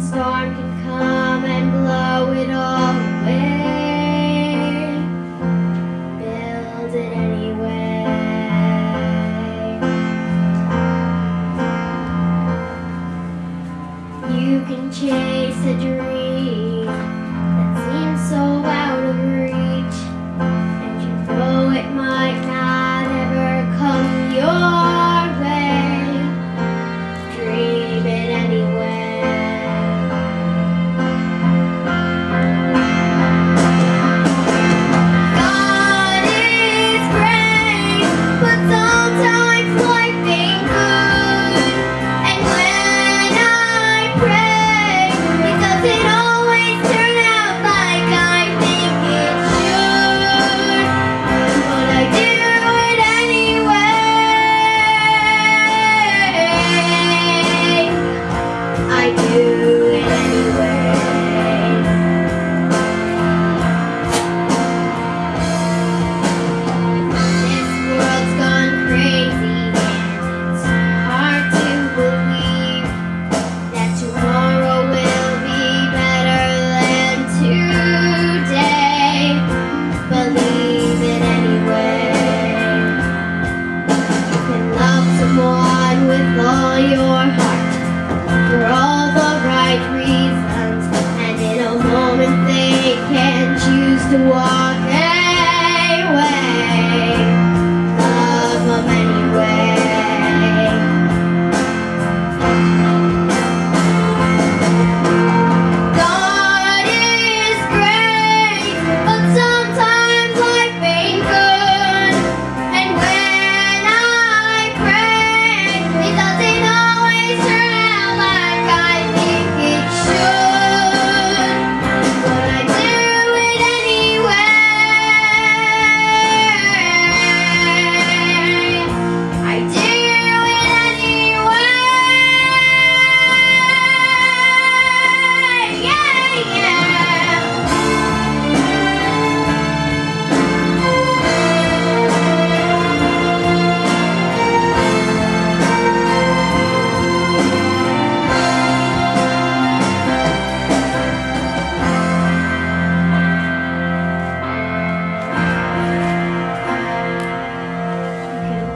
so I'm. your heart for all the right reasons. And in a moment they can choose to walk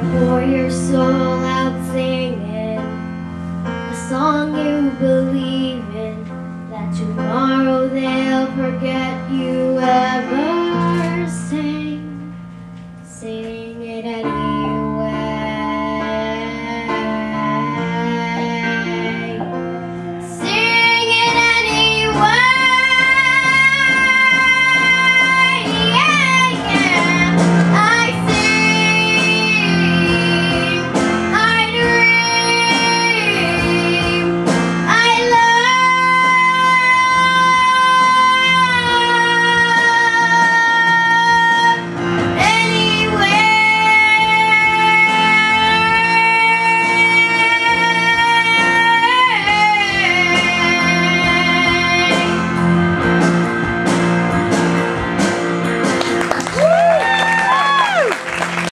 Pour your soul out singing a song you believe in that tomorrow they'll forget you ever sang.